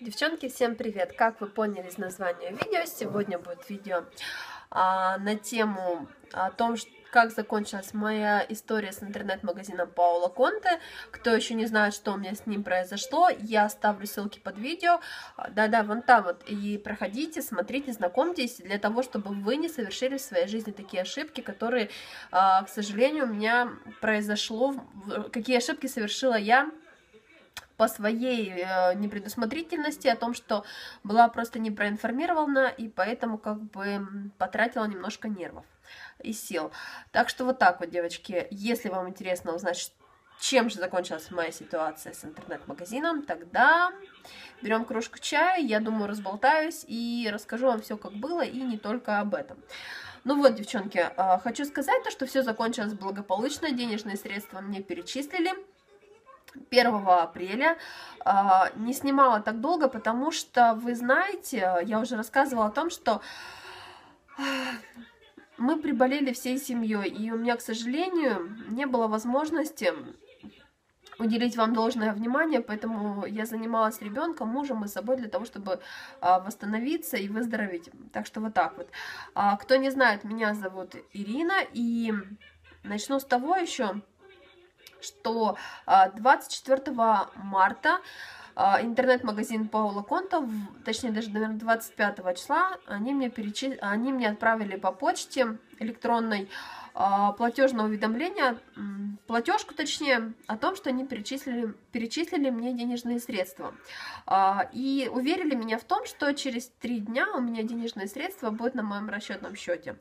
Девчонки, всем привет! Как вы поняли из названия видео, сегодня будет видео а, на тему о том, как закончилась моя история с интернет-магазином Паула Конте. Кто еще не знает, что у меня с ним произошло, я оставлю ссылки под видео. Да-да, вон там вот. И проходите, смотрите, знакомьтесь, для того, чтобы вы не совершили в своей жизни такие ошибки, которые, а, к сожалению, у меня произошло. Какие ошибки совершила я по своей э, непредусмотрительности, о том, что была просто не проинформирована, и поэтому как бы потратила немножко нервов и сил. Так что вот так вот, девочки, если вам интересно узнать, чем же закончилась моя ситуация с интернет-магазином, тогда берем кружку чая, я думаю, разболтаюсь и расскажу вам все, как было, и не только об этом. Ну вот, девчонки, э, хочу сказать то, что все закончилось благополучно, денежные средства мне перечислили, 1 апреля. А, не снимала так долго, потому что, вы знаете, я уже рассказывала о том, что мы приболели всей семьей, и у меня, к сожалению, не было возможности уделить вам должное внимание, поэтому я занималась ребенком, мужем и собой для того, чтобы а, восстановиться и выздороветь. Так что вот так вот. А, кто не знает, меня зовут Ирина, и начну с того еще, что 24 а, марта а, интернет-магазин Паула Конта, точнее даже, наверное, 25 числа, они мне, перечи... они мне отправили по почте электронной платежное уведомление, платежку точнее, о том, что они перечислили, перечислили мне денежные средства. А, и уверили меня в том, что через три дня у меня денежные средства будут на моем расчетном счете.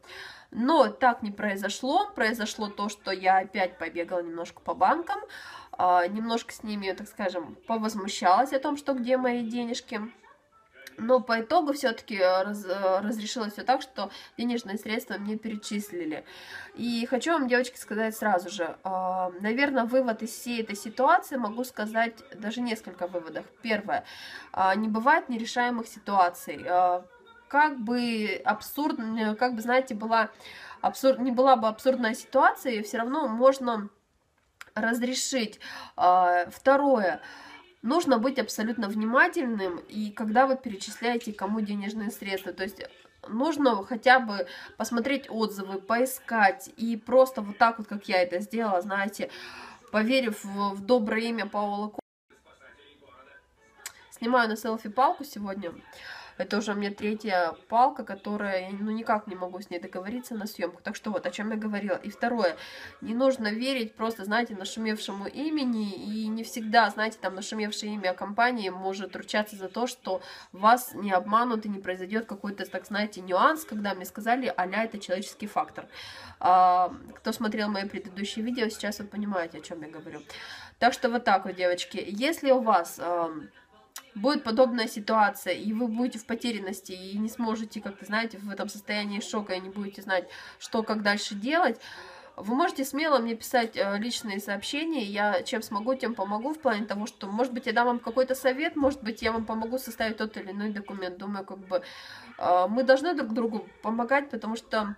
Но так не произошло. Произошло то, что я опять побегала немножко по банкам, а, немножко с ними, так скажем, повозмущалась о том, что где мои денежки. Но по итогу все-таки э, раз, э, разрешилось все так, что денежные средства мне перечислили. И хочу вам, девочки, сказать сразу же, а, наверное, вывод из всей этой ситуации могу сказать даже несколько выводов. Первое, а, не бывает нерешаемых ситуаций. А, как бы абсурдно, как бы, знаете, была абсурд, не была бы абсурдная ситуация, все равно можно разрешить. Второе, нужно быть абсолютно внимательным, и когда вы перечисляете кому денежные средства, то есть нужно хотя бы посмотреть отзывы, поискать, и просто вот так вот, как я это сделала, знаете, поверив в, в доброе имя Паула Снимаю на селфи палку сегодня. Это уже у меня третья палка, которая, ну, никак не могу с ней договориться на съемку. Так что вот, о чем я говорила. И второе, не нужно верить просто, знаете, нашумевшему имени, и не всегда, знаете, там нашумевшее имя компании может ручаться за то, что вас не обманут и не произойдет какой-то, так знаете, нюанс, когда мне сказали, аля, это человеческий фактор. А, кто смотрел мои предыдущие видео, сейчас вы понимаете, о чем я говорю. Так что вот так вот, девочки. Если у вас будет подобная ситуация, и вы будете в потерянности, и не сможете, как-то, знаете, в этом состоянии шока, и не будете знать, что, как дальше делать, вы можете смело мне писать э, личные сообщения, я чем смогу, тем помогу, в плане того, что, может быть, я дам вам какой-то совет, может быть, я вам помогу составить тот или иной документ. Думаю, как бы э, мы должны друг другу помогать, потому что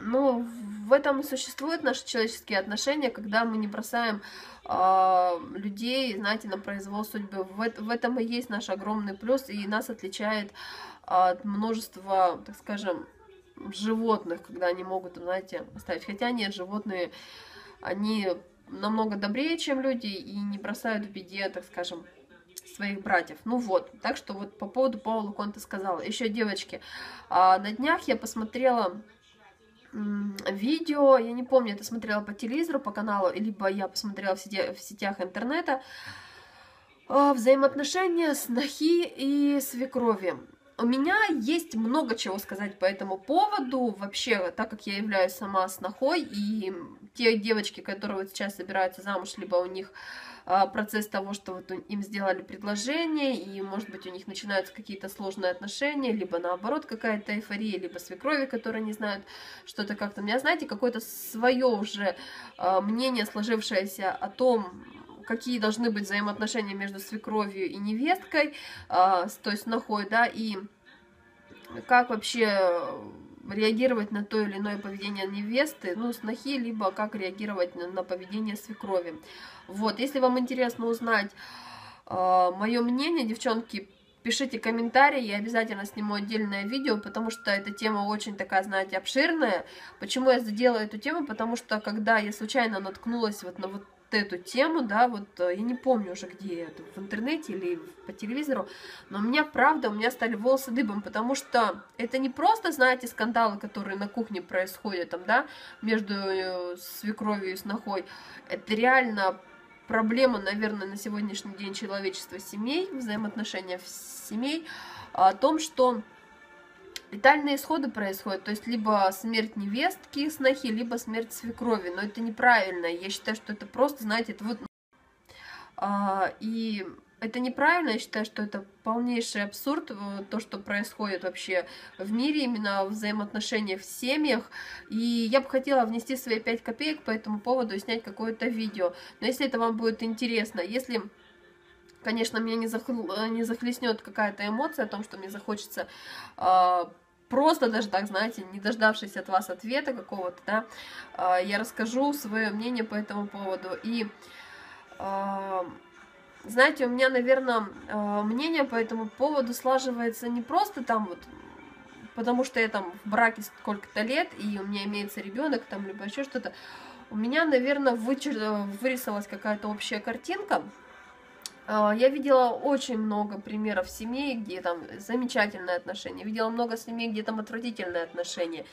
ну, в этом и существуют наши человеческие отношения, когда мы не бросаем э, людей, знаете, на произвол судьбы. В, в этом и есть наш огромный плюс, и нас отличает от множества, так скажем, животных, когда они могут, знаете, оставить. Хотя нет, животные, они намного добрее, чем люди, и не бросают в беде, так скажем, своих братьев. Ну вот, так что вот по поводу Паула Конта сказала. Еще, девочки, а, на днях я посмотрела видео, я не помню, это смотрела по телевизору, по каналу, либо я посмотрела в, сети, в сетях интернета, а, взаимоотношения снохи и свекрови. У меня есть много чего сказать по этому поводу. Вообще, так как я являюсь сама снохой, и те девочки, которые вот сейчас собираются замуж, либо у них а, процесс того, что вот им сделали предложение, и, может быть, у них начинаются какие-то сложные отношения, либо, наоборот, какая-то эйфория, либо свекрови, которые не знают что-то как-то. У меня, знаете, какое-то свое уже а, мнение, сложившееся о том, какие должны быть взаимоотношения между свекровью и невесткой, а, то есть нахой, да, и как вообще реагировать на то или иное поведение невесты, ну, снохи, либо как реагировать на, на поведение свекрови. Вот, если вам интересно узнать, мое мнение, девчонки, пишите комментарии, я обязательно сниму отдельное видео, потому что эта тема очень такая, знаете, обширная. Почему я сделала эту тему? Потому что когда я случайно наткнулась вот на вот эту тему, да, вот э, я не помню уже где, это, в интернете или по телевизору, но у меня, правда, у меня стали волосы дыбом, потому что это не просто, знаете, скандалы, которые на кухне происходят, там, да, между э, свекровью и снохой, это реально проблема, наверное, на сегодняшний день человечества семей, взаимоотношения семей, о том, что летальные исходы происходят, то есть либо смерть невестки, снохи, либо смерть свекрови, но это неправильно, я считаю, что это просто, знаете, это вот... А, и это неправильно, я считаю, что это полнейший абсурд, э, то, что происходит вообще в мире, именно в взаимоотношениях в семьях. И я бы хотела внести свои 5 копеек по этому поводу и снять какое-то видео. Но если это вам будет интересно, если конечно, меня не, захл... не захлестнет какая-то эмоция о том, что мне захочется э, просто даже так, знаете, не дождавшись от вас ответа какого-то, да, э, я расскажу свое мнение по этому поводу. И э, знаете, у меня, наверное, э, мнение по этому поводу слаживается не просто там вот, потому что я там в браке сколько-то лет, и у меня имеется ребенок, там, либо еще что-то. У меня, наверное, вычер... вырисовалась какая-то общая картинка. Э, я видела очень много примеров семей, где там замечательные отношения. Видела много семей, где там отвратительные отношения.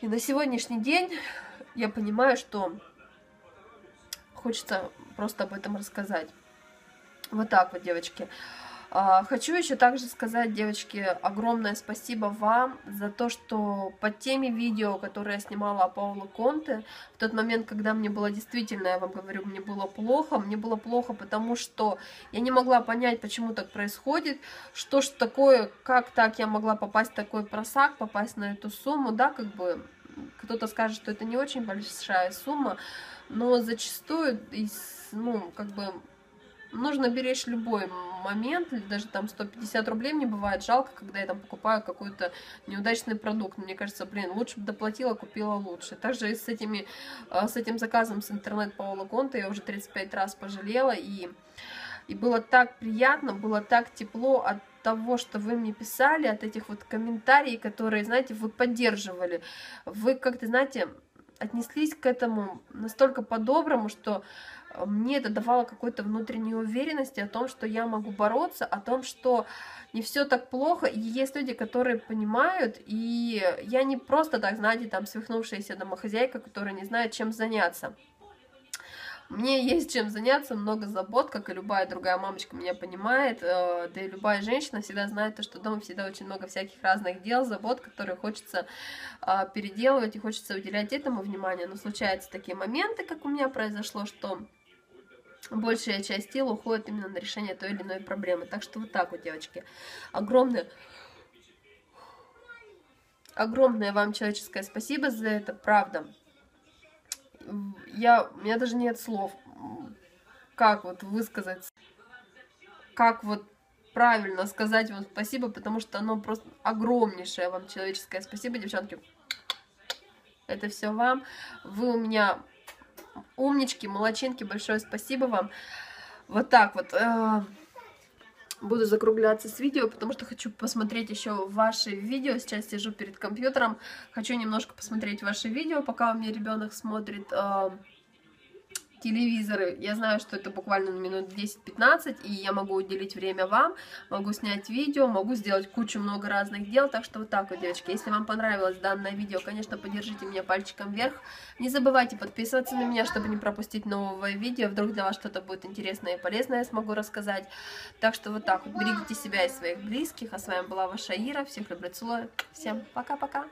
И на сегодняшний день я понимаю, что хочется просто об этом рассказать. Вот так вот, девочки. А, хочу еще также сказать, девочки, огромное спасибо вам за то, что под теми видео, которые я снимала о Пауло Конте, в тот момент, когда мне было действительно, я вам говорю, мне было плохо, мне было плохо, потому что я не могла понять, почему так происходит, что ж такое, как так я могла попасть в такой просак, попасть на эту сумму, да, как бы кто-то скажет, что это не очень большая сумма, но зачастую, ну, как бы нужно беречь любой момент, даже там 150 рублей мне бывает жалко, когда я там покупаю какой-то неудачный продукт. Мне кажется, блин, лучше бы доплатила, купила лучше. Также и с, этими, а, с этим заказом с интернет Паула Конта я уже 35 раз пожалела, и, и было так приятно, было так тепло от того, что вы мне писали, от этих вот комментариев, которые, знаете, вы поддерживали. Вы как-то, знаете, отнеслись к этому настолько по-доброму, что э, мне это давало какой-то внутренней уверенности о том, что я могу бороться, о том, что не все так плохо, и есть люди, которые понимают, и я не просто так, знаете, там свихнувшаяся домохозяйка, которая не знает, чем заняться. Мне есть чем заняться, много забот, как и любая другая мамочка меня понимает, э, да и любая женщина всегда знает, то, что дома всегда очень много всяких разных дел, забот, которые хочется а, переделывать и хочется уделять этому внимание. Но случаются такие моменты, как у меня произошло, что большая часть сил уходит именно на решение той или иной проблемы. Так что вот так вот, девочки. Огромное огромное вам человеческое спасибо за это, правда я, у меня даже нет слов, как вот высказать, как вот правильно сказать вам спасибо, потому что оно просто огромнейшее вам человеческое спасибо, девчонки. Это все вам. Вы у меня умнички, молочинки, большое спасибо вам. Вот так вот. Э, буду закругляться с видео, потому что хочу посмотреть еще ваши видео. Сейчас сижу перед компьютером, хочу немножко посмотреть ваши видео, пока у меня ребенок смотрит э, телевизоры. Я знаю, что это буквально на минут 10-15, и я могу уделить время вам, могу снять видео, могу сделать кучу много разных дел. Так что вот так вот, девочки. Если вам понравилось данное видео, конечно, поддержите меня пальчиком вверх. Не забывайте подписываться на меня, чтобы не пропустить новое видео. Вдруг для вас что-то будет интересное и полезное, я смогу рассказать. Так что вот так вот. Берегите себя и своих близких. А с вами была ваша Ира. Всех люблю, целую. Всем пока-пока.